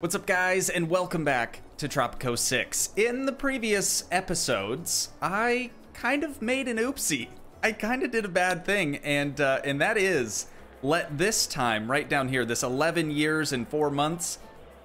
What's up guys and welcome back to Tropico 6. In the previous episodes, I kind of made an oopsie. I kind of did a bad thing and uh, and that is let this time right down here, this 11 years and 4 months,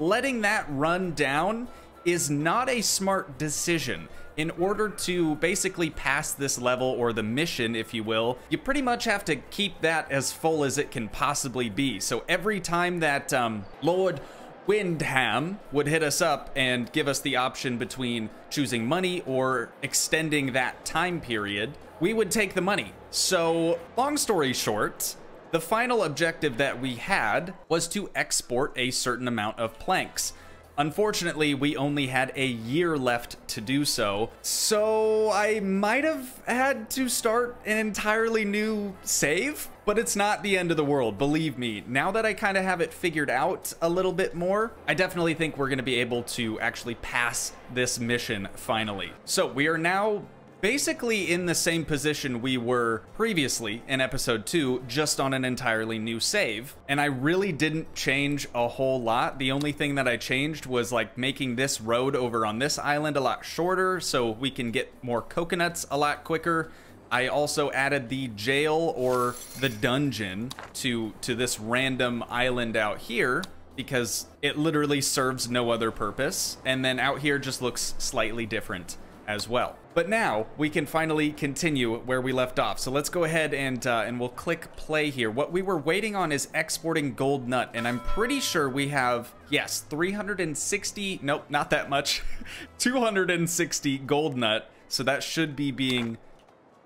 letting that run down is not a smart decision. In order to basically pass this level or the mission, if you will, you pretty much have to keep that as full as it can possibly be. So every time that um, Lord Windham would hit us up and give us the option between choosing money or extending that time period, we would take the money. So, long story short, the final objective that we had was to export a certain amount of planks. Unfortunately, we only had a year left to do so, so I might have had to start an entirely new save, but it's not the end of the world, believe me. Now that I kind of have it figured out a little bit more, I definitely think we're going to be able to actually pass this mission finally. So we are now basically in the same position we were previously in episode 2, just on an entirely new save. And I really didn't change a whole lot. The only thing that I changed was like making this road over on this island a lot shorter so we can get more coconuts a lot quicker. I also added the jail or the dungeon to to this random island out here because it literally serves no other purpose. And then out here just looks slightly different as well. But now we can finally continue where we left off. So let's go ahead and uh, and we'll click play here. What we were waiting on is exporting gold nut, and I'm pretty sure we have yes 360. Nope, not that much. 260 gold nut. So that should be being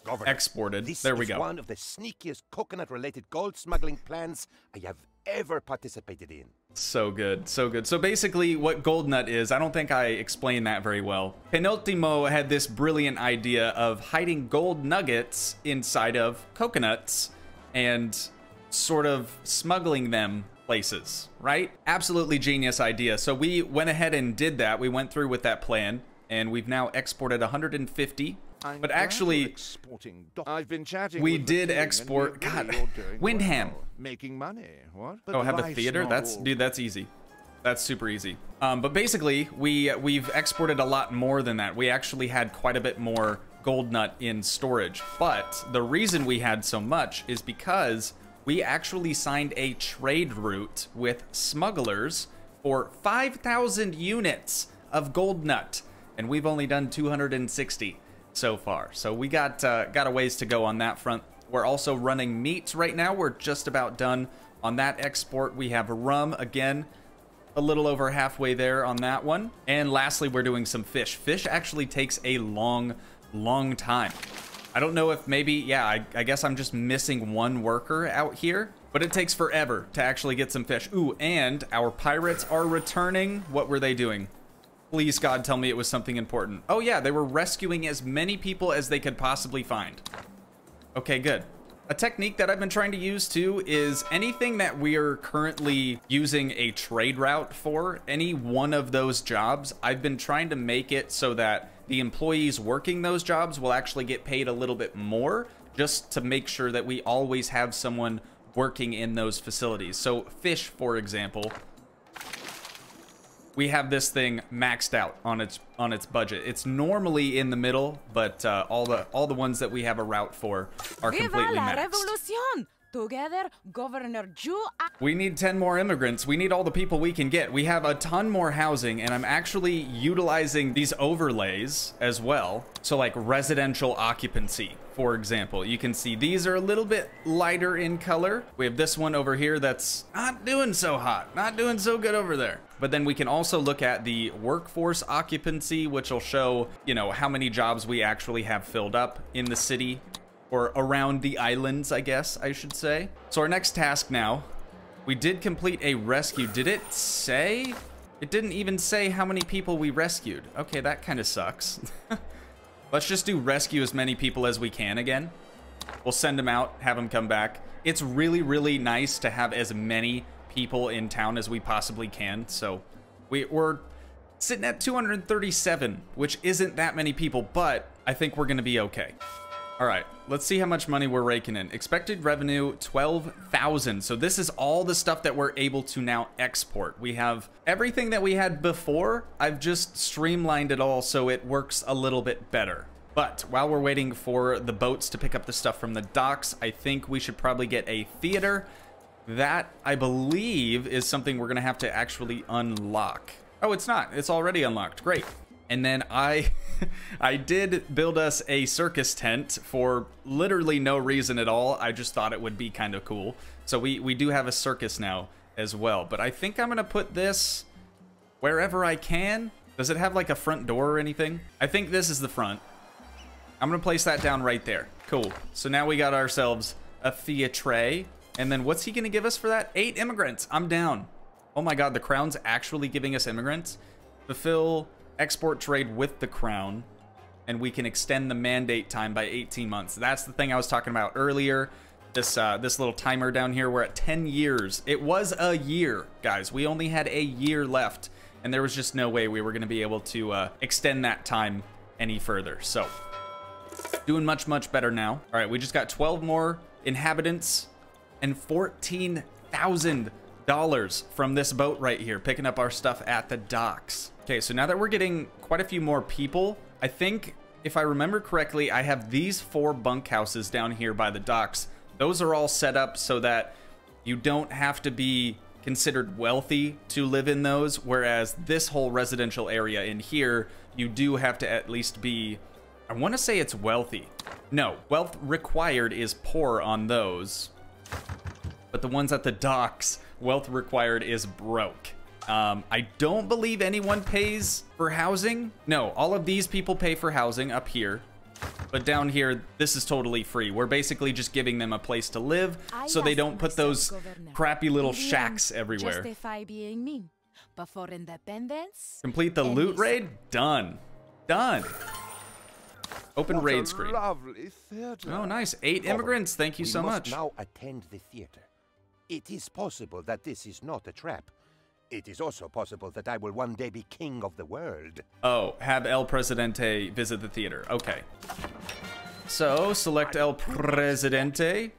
Governor, exported. There we is go. one of the sneakiest coconut-related gold smuggling plans I have ever participated in. So good, so good. So basically what Gold Nut is, I don't think I explained that very well. Penultimo had this brilliant idea of hiding gold nuggets inside of coconuts and sort of smuggling them places, right? Absolutely genius idea. So we went ahead and did that. We went through with that plan and we've now exported 150 I'm but actually exporting. I've been chatting. we did export- God, Windham. well, making money. What? But oh, have a theater? That's dude, that's easy. That's super easy. Um, but basically, we we've exported a lot more than that. We actually had quite a bit more gold nut in storage. But the reason we had so much is because we actually signed a trade route with smugglers for 5,000 units of gold nut, and we've only done 260 so far. So we got uh, got a ways to go on that front. We're also running meats right now. We're just about done on that export. We have rum again, a little over halfway there on that one. And lastly, we're doing some fish. Fish actually takes a long, long time. I don't know if maybe, yeah, I, I guess I'm just missing one worker out here, but it takes forever to actually get some fish. Ooh, and our pirates are returning. What were they doing? Please, God, tell me it was something important. Oh, yeah, they were rescuing as many people as they could possibly find. Okay, good. A technique that I've been trying to use too is anything that we are currently using a trade route for, any one of those jobs, I've been trying to make it so that the employees working those jobs will actually get paid a little bit more just to make sure that we always have someone working in those facilities. So fish, for example, we have this thing maxed out on its on its budget. It's normally in the middle, but uh, all the all the ones that we have a route for are Viva completely maxed. Together, Governor Ju. We need 10 more immigrants. We need all the people we can get. We have a ton more housing, and I'm actually utilizing these overlays as well. So, like residential occupancy, for example. You can see these are a little bit lighter in color. We have this one over here that's not doing so hot, not doing so good over there. But then we can also look at the workforce occupancy, which will show, you know, how many jobs we actually have filled up in the city or around the islands, I guess I should say. So our next task now, we did complete a rescue. Did it say? It didn't even say how many people we rescued. Okay, that kind of sucks. Let's just do rescue as many people as we can again. We'll send them out, have them come back. It's really, really nice to have as many people in town as we possibly can. So we, we're sitting at 237, which isn't that many people, but I think we're going to be okay. All right, let's see how much money we're raking in. Expected revenue, 12,000. So this is all the stuff that we're able to now export. We have everything that we had before. I've just streamlined it all so it works a little bit better. But while we're waiting for the boats to pick up the stuff from the docks, I think we should probably get a theater. That, I believe, is something we're going to have to actually unlock. Oh, it's not. It's already unlocked. Great. And then I I did build us a circus tent for literally no reason at all. I just thought it would be kind of cool. So we, we do have a circus now as well. But I think I'm going to put this wherever I can. Does it have like a front door or anything? I think this is the front. I'm going to place that down right there. Cool. So now we got ourselves a theatre. And then what's he going to give us for that? Eight immigrants. I'm down. Oh my god, the crown's actually giving us immigrants? Fulfill export trade with the crown, and we can extend the mandate time by 18 months. That's the thing I was talking about earlier. This uh, this little timer down here, we're at 10 years. It was a year, guys. We only had a year left, and there was just no way we were going to be able to uh, extend that time any further. So, doing much, much better now. All right, we just got 12 more inhabitants and 14,000 dollars from this boat right here, picking up our stuff at the docks. Okay, so now that we're getting quite a few more people, I think if I remember correctly, I have these four bunkhouses down here by the docks. Those are all set up so that you don't have to be considered wealthy to live in those, whereas this whole residential area in here, you do have to at least be, I want to say it's wealthy. No, wealth required is poor on those. But the ones at the docks, wealth required is broke. Um, I don't believe anyone pays for housing. No, all of these people pay for housing up here. But down here, this is totally free. We're basically just giving them a place to live so they don't put those crappy little shacks everywhere. Being me. But for independence, Complete the loot raid? Done. Done. Open What raid screen. Oh, nice. Eight immigrants. Thank you we so much. now attend the theater. It is possible that this is not a trap. It is also possible that I will one day be king of the world. Oh, have El Presidente visit the theater. Okay. So, select El Presidente.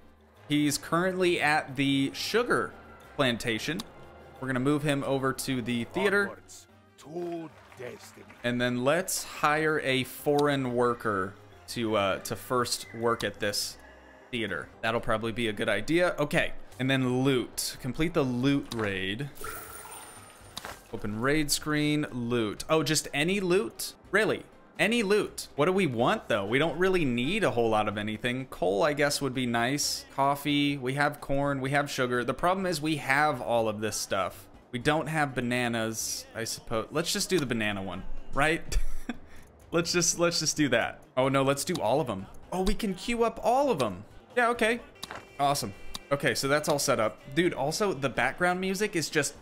He's currently at the sugar plantation. We're going to move him over to the theater. Onwards to destiny. And then let's hire a foreign worker to uh, to first work at this theater. That'll probably be a good idea. Okay. And then loot. Complete the loot raid. Open raid screen, loot. Oh, just any loot? Really? Any loot. What do we want though? We don't really need a whole lot of anything. Coal, I guess, would be nice. Coffee, we have corn, we have sugar. The problem is we have all of this stuff. We don't have bananas, I suppose. Let's just do the banana one, right? let's just let's just do that. Oh no, let's do all of them. Oh, we can queue up all of them. Yeah, okay. Awesome. Okay, so that's all set up. Dude, also the background music is just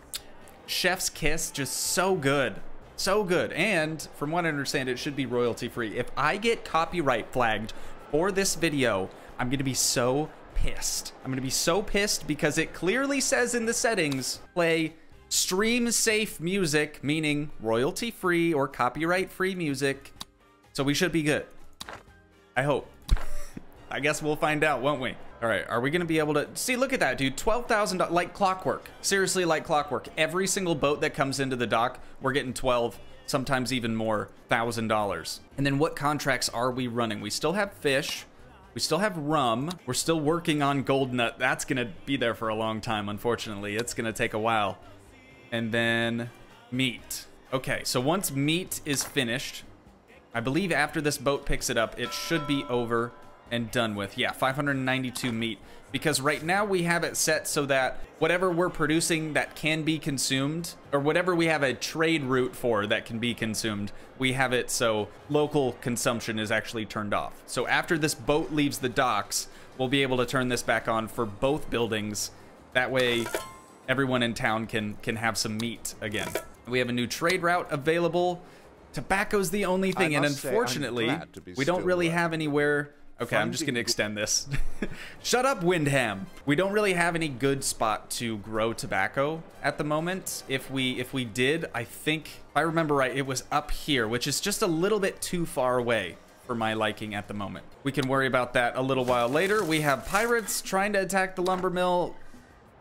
Chef's Kiss, just so good. So good. And from what I understand, it should be royalty free. If I get copyright flagged for this video, I'm going to be so pissed. I'm going to be so pissed because it clearly says in the settings play stream safe music, meaning royalty free or copyright free music. So we should be good. I hope. I guess we'll find out, won't we? All right, are we gonna be able to see? Look at that, dude. Twelve thousand, like clockwork. Seriously, like clockwork. Every single boat that comes into the dock, we're getting twelve, sometimes even more, thousand dollars. And then what contracts are we running? We still have fish. We still have rum. We're still working on gold nut. That's gonna be there for a long time. Unfortunately, it's gonna take a while. And then meat. Okay, so once meat is finished, I believe after this boat picks it up, it should be over and done with. Yeah, 592 meat. Because right now we have it set so that whatever we're producing that can be consumed, or whatever we have a trade route for that can be consumed, we have it so local consumption is actually turned off. So after this boat leaves the docks, we'll be able to turn this back on for both buildings. That way everyone in town can can have some meat again. We have a new trade route available. Tobacco's the only thing, and unfortunately, glad to be we don't really have anywhere. Okay, I'm just gonna extend this. Shut up, Windham. We don't really have any good spot to grow tobacco at the moment. If we if we did, I think if I remember right, it was up here, which is just a little bit too far away for my liking at the moment. We can worry about that a little while later. We have pirates trying to attack the lumber mill.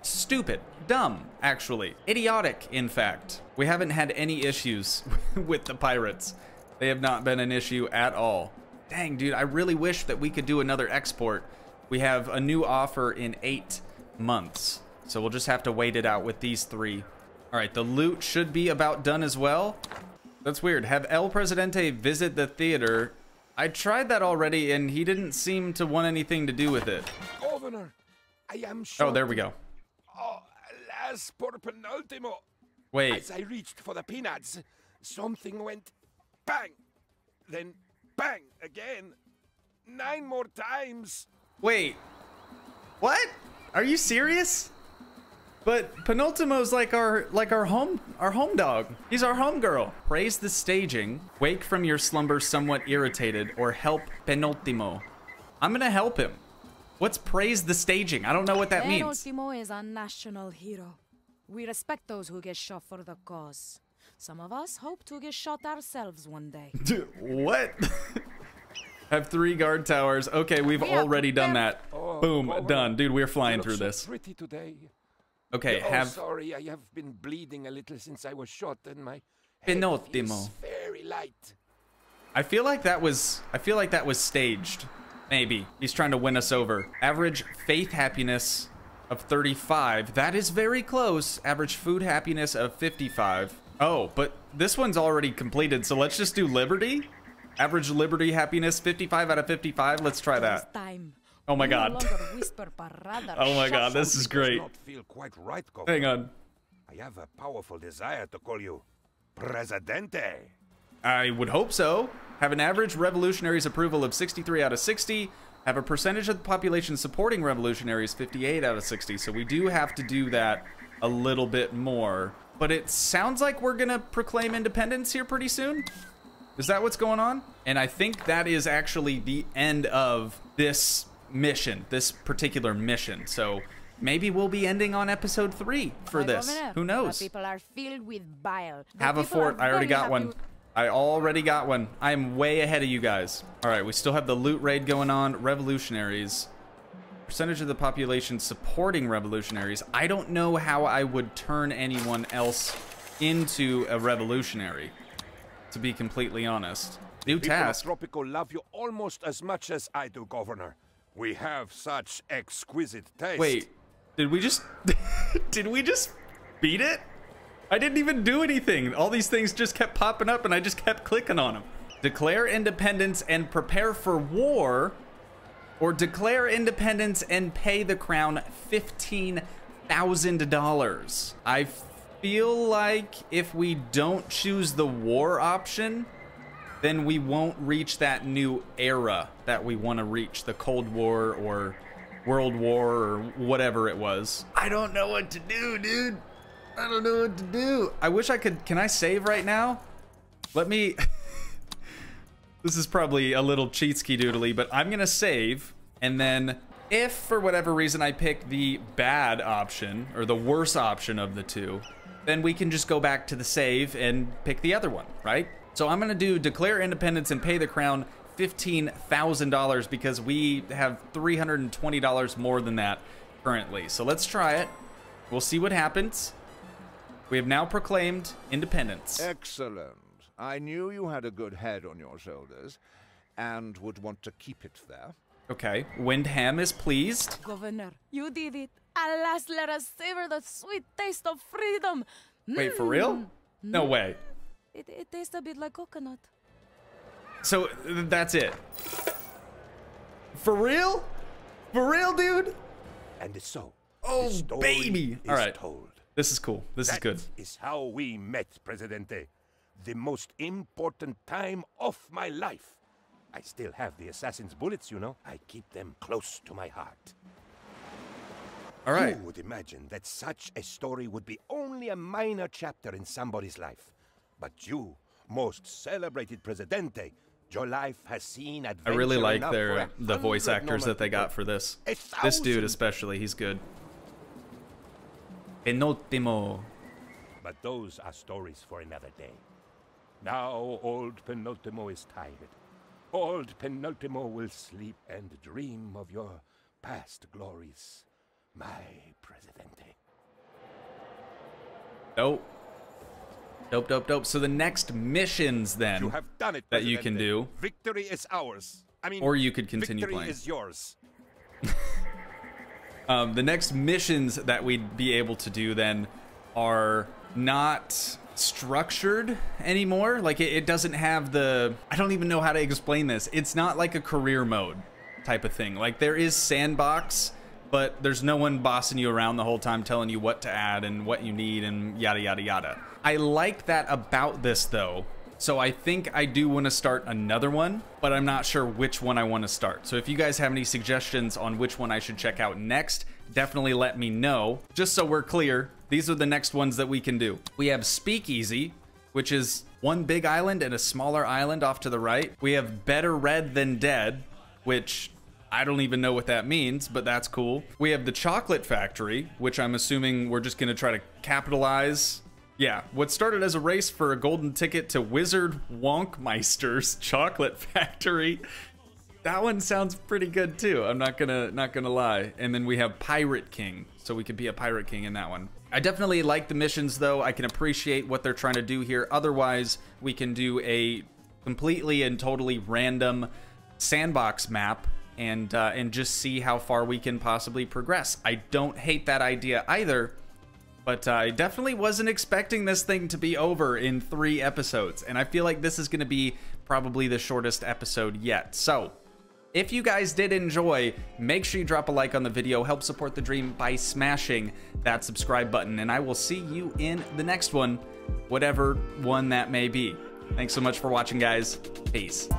Stupid. Dumb, actually. Idiotic, in fact. We haven't had any issues with the pirates. They have not been an issue at all. Dang, dude, I really wish that we could do another export. We have a new offer in eight months. So we'll just have to wait it out with these three. All right, the loot should be about done as well. That's weird. Have El Presidente visit the theater. I tried that already, and he didn't seem to want anything to do with it. Governor, I am Oh, there we go. Oh, alas, por penultimo. Wait, As I reached for the peanuts, something went bang, then bang again. Nine more times. wait. What? Are you serious? But Penultimo's like our like our home our home dog. He's our home girl. Praise the staging. Wake from your slumber somewhat irritated or help Penultimo. I'm gonna help him. What's praise the staging? I don't know what that means. Penultimo is a national hero. We respect those who get shot for the cause. Some of us hope to get shot ourselves one day. Dude, what? Have three guard towers. Okay, we've We already done that. Oh, Boom, Governor, done. Dude, we're flying through so this. Pretty today. Okay, oh, have sorry, I have been bleeding a little since I was shot, and my head Penultimo. very light. I feel like that was I feel like that was staged. Maybe. He's trying to win us over. Average faith happiness of 35. That is very close. Average food happiness of 55. Oh, but this one's already completed, so let's just do liberty. Average liberty happiness 55 out of 55. Let's try that. Oh my god. longer whisper, but rather Oh my god, this is great. not feel quite right, Hang on. I have a powerful desire to call you Presidente. I would hope so. Have an average revolutionaries approval of 63 out of 60. Have a percentage of the population supporting revolutionaries 58 out of 60. So we do have to do that a little bit more. But it sounds like we're going to proclaim independence here pretty soon. Is that what's going on? And I think that is actually the end of this mission, this particular mission. So maybe we'll be ending on episode three for this. Who knows? People are filled with bile. Have a fort. I already got one. I already got one. I am way ahead of you guys. All right, we still have the loot raid going on. Revolutionaries. Percentage of the population supporting revolutionaries. I don't know how I would turn anyone else into a revolutionary, to be completely honest. New People task. Tropico love you almost as much as I do, Governor. We have such exquisite taste. Wait, did we just did we just beat it? I didn't even do anything. All these things just kept popping up and I just kept clicking on them. Declare independence and prepare for war or declare independence and pay the crown $15,000. I feel like if we don't choose the war option, then we won't reach that new era that we want to reach the Cold War or World War or whatever it was. I don't know what to do, dude. I don't know what to do. I wish I could. Can I save right now? Let me. this is probably a little cheatsky doodly, but I'm going to save. And then if for whatever reason I pick the bad option or the worse option of the two, then we can just go back to the save and pick the other one, right? So I'm gonna do declare independence and pay the crown $15,000 because we have $320 more than that currently. So let's try it. We'll see what happens. We have now proclaimed independence. Excellent. I knew you had a good head on your shoulders and would want to keep it there. Okay, Windham is pleased. Governor, you did it. Alas, let us savor the sweet taste of freedom. Wait, for real? Mm. No mm. way. It, it tastes a bit like coconut. So that's it. For real? For real, dude? And so, Oh, baby. All right. told. This is cool. This is good. is how we met, Presidente. The most important time of my life. I still have the assassin's bullets, you know. I keep them close to my heart. All right. Who would imagine that such a story would be only a minor chapter in somebody's life? But you, most celebrated Presidente, your life has seen I really like their for a the voice actors that they got for this. This dude especially, he's good. Penultimo. But those are stories for another day. Now old Penultimo is tired. old Penultimo will sleep and dream of your past glories, my Presidente. Dope. Dope, dope, dope. So the next missions then You have done it, that you can do, Victory is ours. I mean, or you could continue victory playing. is yours. Um, the next missions that we'd be able to do then are not structured anymore. Like it, it doesn't have the. I don't even know how to explain this. It's not like a career mode type of thing. Like there is sandbox, but there's no one bossing you around the whole time telling you what to add and what you need and yada yada yada. I like that about this though. So I think I do want to start another one, but I'm not sure which one I want to start. So if you guys have any suggestions on which one I should check out next, definitely let me know. Just so we're clear, these are the next ones that we can do. We have Speakeasy, which is one big island and a smaller island off to the right. We have Better Red Than Dead, which I don't even know what that means, but that's cool. We have the Chocolate Factory, which I'm assuming we're just to try to capitalize. Yeah, what started as a race for a golden ticket to Wizard Wonkmeister's Chocolate Factory. That one sounds pretty good too. I'm not gonna not gonna lie. And then we have Pirate King, so we could be a Pirate King in that one. I definitely like the missions though. I can appreciate what they're trying to do here. Otherwise, we can do a completely and totally random sandbox map and uh, and just see how far we can possibly progress. I don't hate that idea either. But uh, I definitely wasn't expecting this thing to be over in three episodes, and I feel like this is going to be probably the shortest episode yet. So, if you guys did enjoy, make sure you drop a like on the video, help support the dream by smashing that subscribe button, and I will see you in the next one, whatever one that may be. Thanks so much for watching, guys. Peace.